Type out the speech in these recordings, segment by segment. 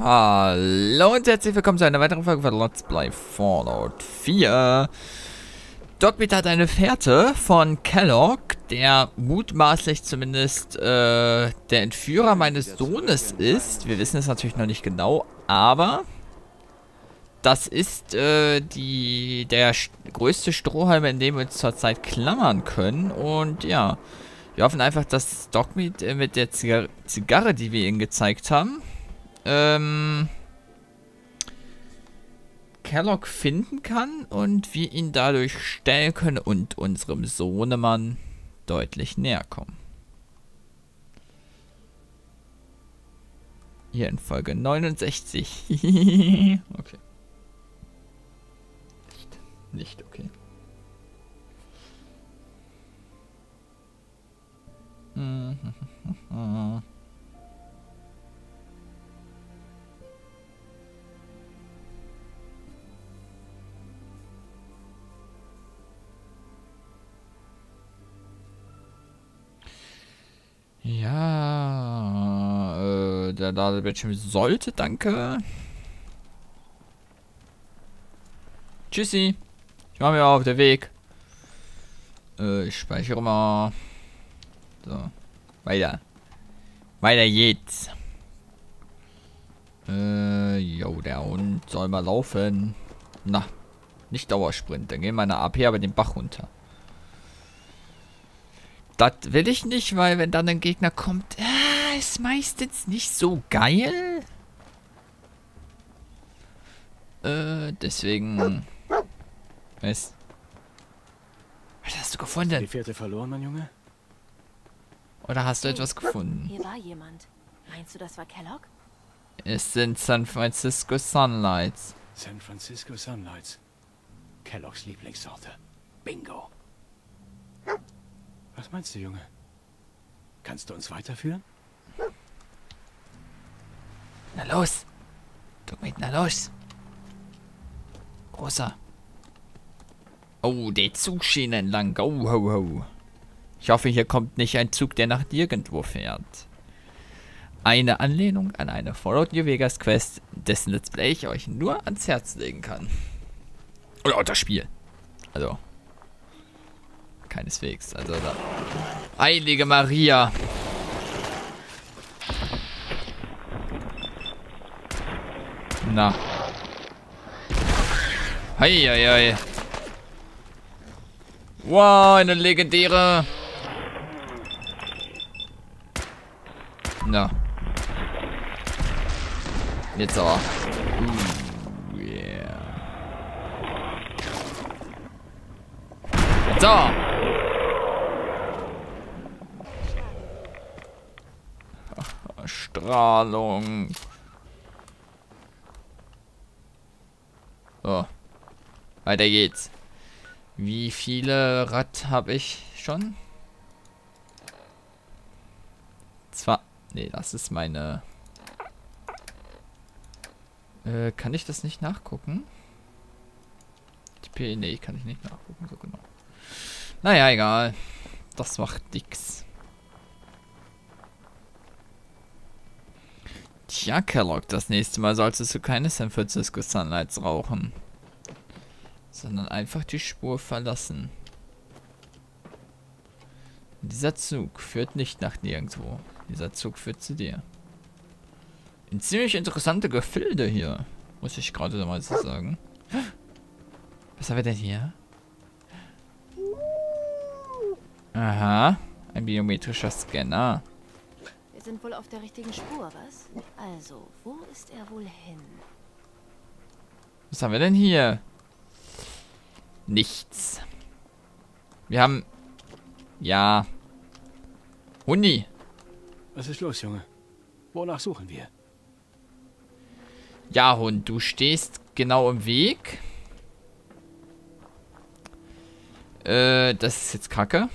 Hallo und herzlich willkommen zu einer weiteren Folge von Let's Play Fallout 4. Dogmeat hat eine Fährte von Kellogg, der mutmaßlich zumindest äh, der Entführer meines Sohnes ist. Wir wissen es natürlich noch nicht genau, aber das ist äh, die, der größte Strohhalm, in dem wir uns zurzeit klammern können. Und ja, wir hoffen einfach, dass Dogmeat äh, mit der Zigar Zigarre, die wir ihm gezeigt haben, ähm, Kellogg finden kann und wir ihn dadurch stellen können und unserem Sohnemann deutlich näher kommen. Hier in Folge 69. okay. Nicht, nicht okay. Ja, äh, der Ladebildschirm sollte, danke. Tschüssi. Ich mache mir auf den Weg. Äh, ich speichere mal. So. Weiter. Weiter geht's. Äh, jo, der Hund soll mal laufen. Na, nicht Dauersprint. Dann gehen meine AP aber den Bach runter. Das will ich nicht, weil wenn dann ein Gegner kommt, äh, ist meistens nicht so geil. Äh, deswegen... Was? Was hast du gefunden? Die Fährte verloren, mein Junge? Oder hast du Hey, etwas gefunden? Hier war jemand. Meinst du, das war Kellogg? Es sind San Francisco Sunlights. San Francisco Sunlights. Kelloggs Lieblingssorte. Bingo. Was meinst du, Junge? Kannst du uns weiterführen? Na los. Du mit, na los. Großer. Oh, der Zug schien entlang. Oh, ho, ho. Ich hoffe, hier kommt nicht ein Zug, der nach nirgendwo fährt. Eine Anlehnung an eine Fallout New Vegas Quest, dessen Let's Play ich euch nur ans Herz legen kann. Oder das Spiel. Also. Keineswegs. Also da. Heilige Maria. Na. Hei, hei, hei. Wow, eine legendäre. Na. Jetzt aber. Uh, yeah. So. Strahlung. So. Weiter geht's. Wie viele Rad habe ich schon? Zwar. Nee, das ist meine. Äh, kann ich das nicht nachgucken? Nee, kann ich nicht nachgucken, so genau. Naja, egal. Das macht nix. Tja, Kellogg, das nächste Mal solltest du keine San Francisco Sunlights rauchen. Sondern einfach die Spur verlassen. Dieser Zug führt nicht nach nirgendwo. Dieser Zug führt zu dir. Ein ziemlich interessante Gefilde hier. Muss ich gerade mal so sagen. Was haben wir denn hier? Aha. Ein biometrischer Scanner. Wir sind wohl auf der richtigen Spur, was? Also, wo ist er wohl hin? Was haben wir denn hier? Nichts. Wir haben... Ja. Hundi. Was ist los, Junge? Wonach suchen wir? Ja, Hund, du stehst genau im Weg. Äh, das ist jetzt kacke.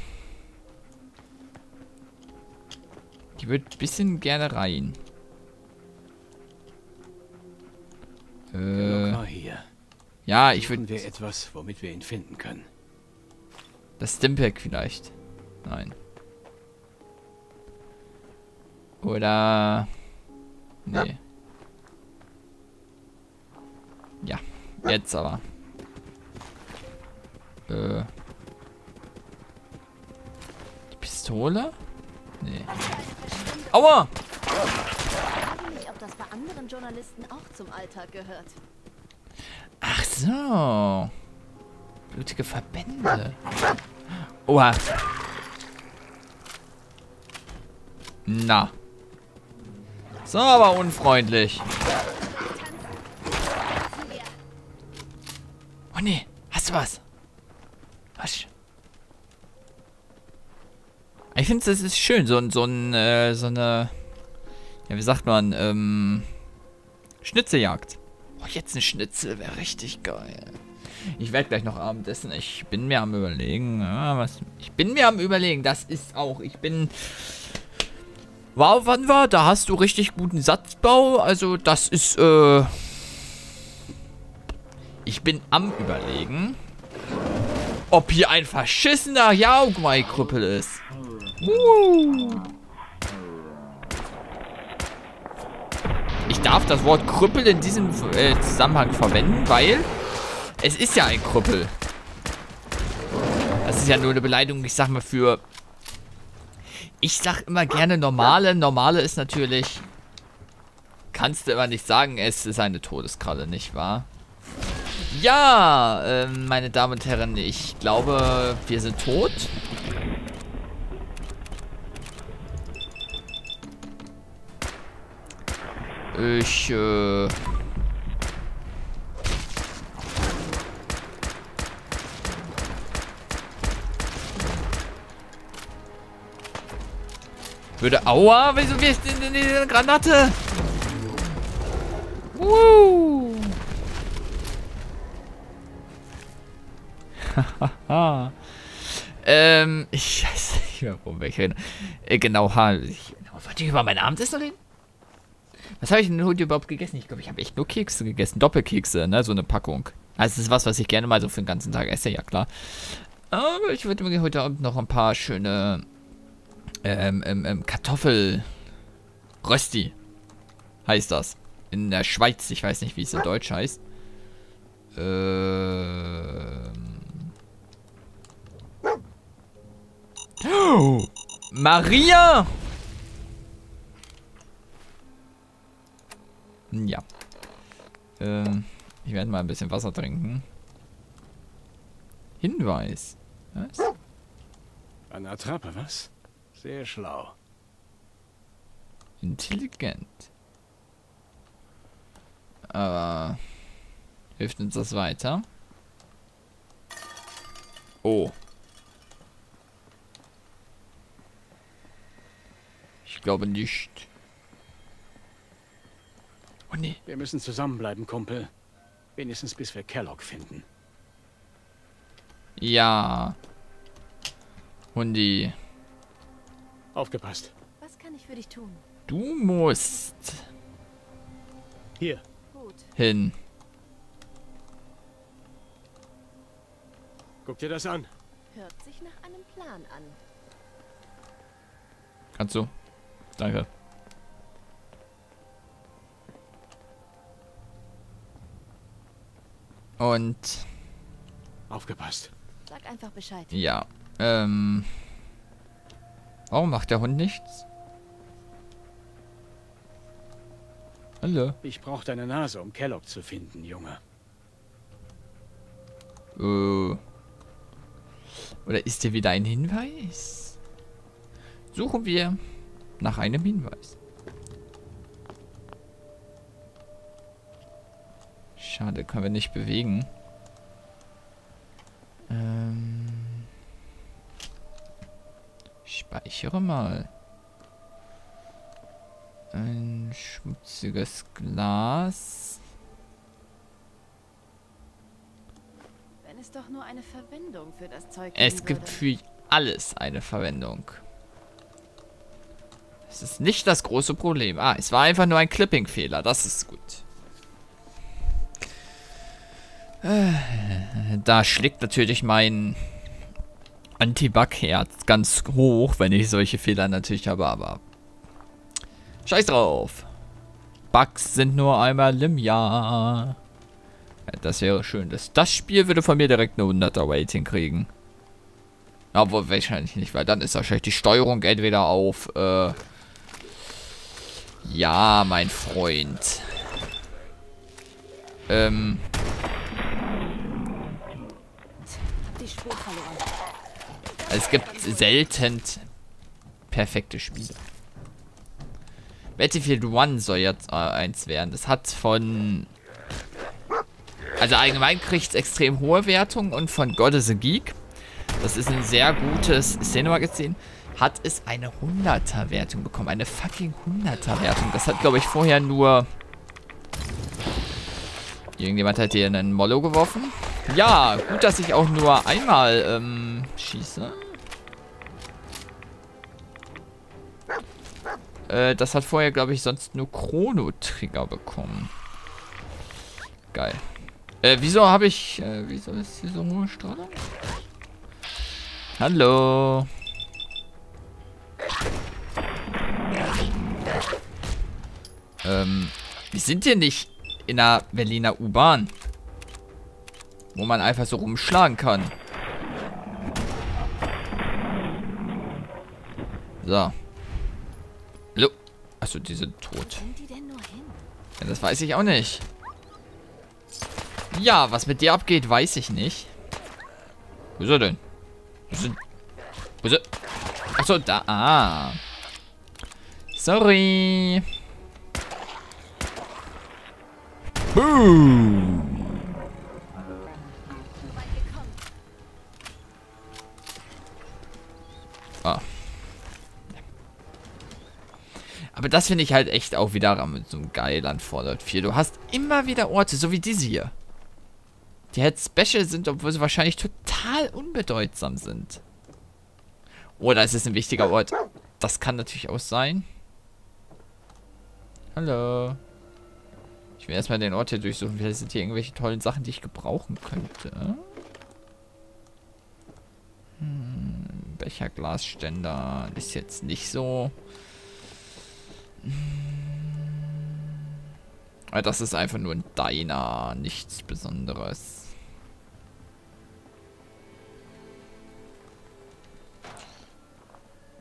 Die wird ein bisschen gerne rein. Äh, ja, ich würde... wir etwas, womit wir ihn finden können. Das Stimpack vielleicht. Nein. Oder... Nee. Ja, jetzt aber. Äh. Die Pistole? Nee. Aua! Ich frage mich, ob das bei anderen Journalisten auch zum Alltag gehört. Ach so. Blutige Verbände. Oha. Na. So, aber unfreundlich. Oh nee, hast du was? Was? Ich finde, das ist schön, so, so ein, äh, so eine, ja, wie sagt man, ähm, Schnitzeljagd. Oh, jetzt ein Schnitzel wäre richtig geil. Ich werde gleich noch Abendessen. Ich bin mir am überlegen. Ja, was, ich bin mir am überlegen. Das ist auch. Ich bin. Wow, wann war? Da hast du richtig guten Satzbau. Also, das ist, äh. Ich bin am überlegen. Ob hier ein verschissener Yaogwai-Krüppel ist. Ich darf das Wort Krüppel in diesem äh, Zusammenhang verwenden, weil es ist ja ein Krüppel. Das ist ja nur eine Beleidigung, ich sag mal, für... Ich sag immer gerne normale. Normale ist natürlich... Kannst du immer nicht sagen, es ist eine Todeskralle, nicht wahr? Ja, ähm, meine Damen und Herren, ich glaube, wir sind tot. Ich, äh... Würde... Aua, wieso wirst du denn diese Granate? Woo! Haha. ähm, ich weiß nicht mehr, wo wir reden. Äh, genau, ich, wollte ich über mein Abendessen reden? Was habe ich denn heute überhaupt gegessen? Ich glaube, ich habe echt nur Kekse gegessen. Doppelkekse, ne? So eine Packung. Also, das ist was, was ich gerne mal so für den ganzen Tag esse, ja klar. Aber ich würde mir heute Abend noch ein paar schöne ähm, ähm, ähm, Kartoffel Rösti heißt das. In der Schweiz. Ich weiß nicht, wie es in Deutsch heißt. Ähm. Oh, Maria! Ja. Ähm, ich werde mal ein bisschen Wasser trinken. Hinweis. Was? Eine Attrappe, was? Sehr schlau. Intelligent. Aber hilft uns das weiter? Oh. Ich glaube nicht. Oh nee. Wir müssen zusammenbleiben, Kumpel. Wenigstens bis wir Kellogg finden. Ja. Hundi. Aufgepasst. Was kann ich für dich tun? Du musst Hier. Gut. hin. Guck dir das an. Hört sich nach einem Plan an. Kannst du? Danke. Und Aufgepasst. Sag einfach Bescheid. ja, ähm. Warum macht der Hund nichts? Hallo. Ich brauche deine Nase, um Kellogg zu finden, Junge. Äh. Oder ist hier wieder ein Hinweis? Suchen wir nach einem Hinweis. Schade, können wir nicht bewegen. Ähm. Speichere mal. Ein schmutziges Glas. Wenn es doch nur eine Verwendung für das Zeug Es geben gibt für alles eine Verwendung. Es ist nicht das große Problem. Ah, es war einfach nur ein Clipping-Fehler. Das ist gut. Da schlägt natürlich mein Anti-Bug-Herz ganz hoch, wenn ich solche Fehler natürlich habe, aber scheiß drauf. Bugs sind nur einmal im Jahr. Das wäre schön. Das, das Spiel würde von mir direkt eine 100er Rating kriegen. Aber wahrscheinlich nicht, weil dann ist wahrscheinlich die Steuerung entweder auf, äh Ja, mein Freund. Ähm... Die Spur verloren. Es gibt selten perfekte Spiele. Battlefield 1 soll jetzt äh, eins werden. Das hat von... Also allgemein kriegt es extrem hohe Wertungen und von God is a Geek, das ist ein sehr gutes Szenemagazin, hat es eine 100er Wertung bekommen. Eine fucking 100er Wertung. Das hat, glaube ich, vorher nur... Irgendjemand hat hier einen Mollo geworfen. Ja, gut, dass ich auch nur einmal ähm, schieße. Äh, das hat vorher, glaube ich, sonst nur Chrono-Trigger bekommen. Geil. Äh, wieso habe ich... Äh, wieso ist hier so hohe Strahlung? Hallo. Ähm, wir sind hier nicht in einer Berliner U-Bahn. Wo man einfach so rumschlagen kann. So. Hallo. Achso, die sind tot. Ja, das weiß ich auch nicht. Ja, was mit dir abgeht, weiß ich nicht. Wo ist er denn? Wo ist er? Achso, da. Ah. Sorry. Boom. Ah. Aber das finde ich halt echt auch wieder mit so einem geil an Fallout 4. Du hast immer wieder Orte, so wie diese hier. Die halt special sind, obwohl sie wahrscheinlich total unbedeutsam sind. Oder es ist ein wichtiger Ort. Das kann natürlich auch sein. Hallo. Ich will erstmal den Ort hier durchsuchen. Vielleicht sind hier irgendwelche tollen Sachen, die ich gebrauchen könnte. Becherglasständer ist jetzt nicht so. Hm. Das ist einfach nur ein Diner, nichts Besonderes.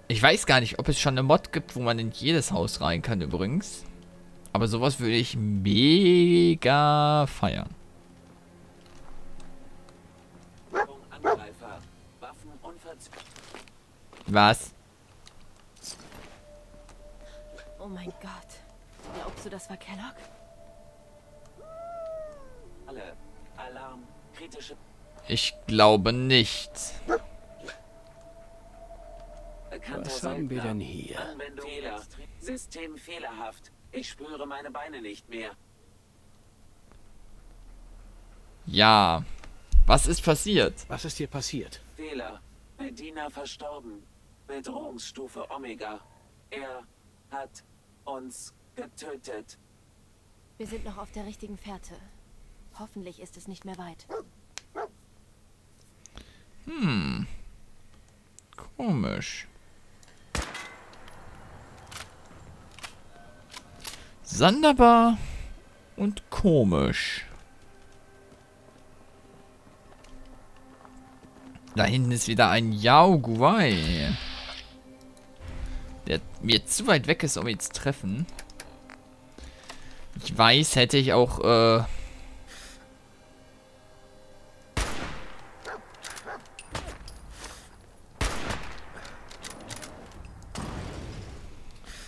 Ich weiß gar nicht, ob es schon eine Mod gibt, wo man in jedes Haus rein kann übrigens. Aber sowas würde ich mega feiern. Was? Oh mein Gott. Glaubst du, das war Kellogg? Alle. Alarm. Kritische Ich glaube nicht. Was haben wir denn hier? Anwendung Fehler. System fehlerhaft. Ich spüre meine Beine nicht mehr. Ja. Was ist passiert? Was ist hier passiert? Fehler. Bediener verstorben. Bedrohungsstufe Omega. Er hat uns getötet. Wir sind noch auf der richtigen Fährte. Hoffentlich ist es nicht mehr weit. Hm. Komisch. Sonderbar und komisch. Da hinten ist wieder ein Yao Guai. Mir zu weit weg ist, um ihn zu treffen. Ich weiß, hätte ich auch, äh...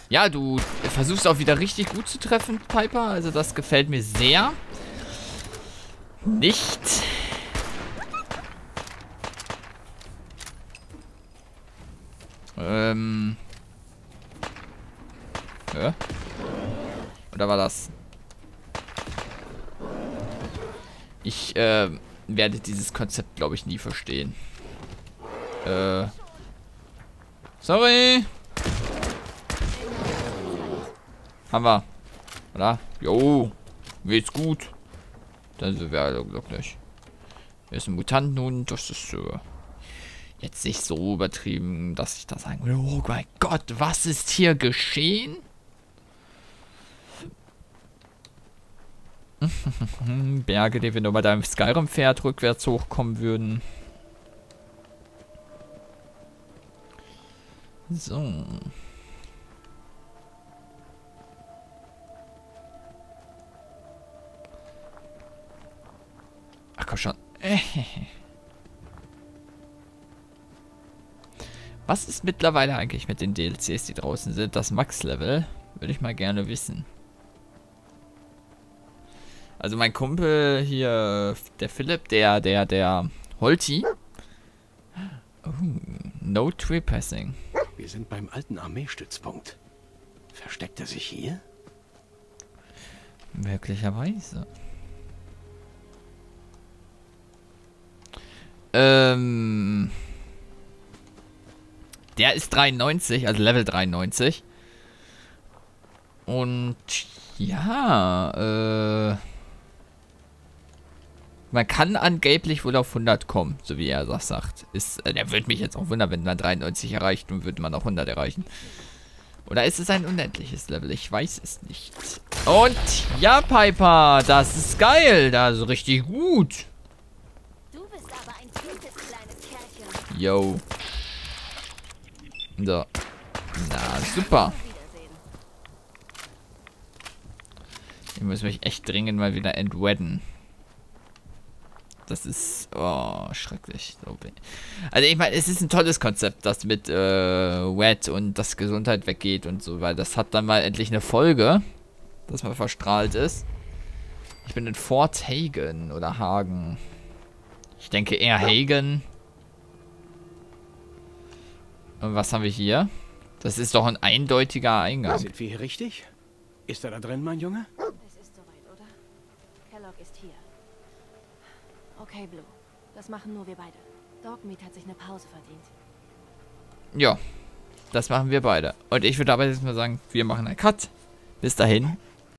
Ja, du versuchst auch wieder richtig gut zu treffen, Piper. Also das gefällt mir sehr. Nicht. Ähm. Ja? Oder war das? Ich, äh, werde dieses Konzept, glaube ich, nie verstehen. Äh. Sorry. Haben wir. Oder? Jo. Geht's gut. Dann sind wir alle glücklich. Hier ist ein Mutantenhund. Das ist äh, jetzt nicht so übertrieben, dass ich da sagen will. Oh mein Gott, was ist hier geschehen? Berge, die wir nur bei deinem Skyrim-Pferd rückwärts hochkommen würden. So. Ach komm schon. Was ist mittlerweile eigentlich mit den DLCs, die draußen sind? Das Max-Level? Würde ich mal gerne wissen. Also mein Kumpel hier, der Philipp, der, der, der Holti. Oh, no Trespassing. Wir sind beim alten Armeestützpunkt. Versteckt er sich hier? Möglicherweise. Ähm. Der ist 93, also Level 93. Und ja, äh. Man kann angeblich wohl auf 100 kommen, so wie er das sagt. Ist, äh, der würde mich jetzt auch wundern, wenn man 93 erreicht und würde man auch 100 erreichen. Oder ist es ein unendliches Level? Ich weiß es nicht. Und ja, Piper, das ist geil. Das ist richtig gut. Du bist aber ein gutes kleines Kerlchen. Yo. So. Na, super. Ich muss mich echt dringend mal wieder entwedden. Das ist, oh, schrecklich. Also ich meine, es ist ein tolles Konzept, das mit äh, Wet und dass Gesundheit weggeht und so, weil das hat dann mal endlich eine Folge, dass man verstrahlt ist. Ich bin in Fort Hagen oder Hagen. Ich denke eher Hagen. Und was haben wir hier? Das ist doch ein eindeutiger Eingang. Sind wir hier richtig? Ist er da drin, mein Junge? Es ist soweit, oder? Kellogg ist hier. Okay, Blue. Das machen nur wir beide. Dogmeat hat sich eine Pause verdient. Ja, das machen wir beide. Und ich würde aber jetzt mal sagen, wir machen einen Cut. Bis dahin,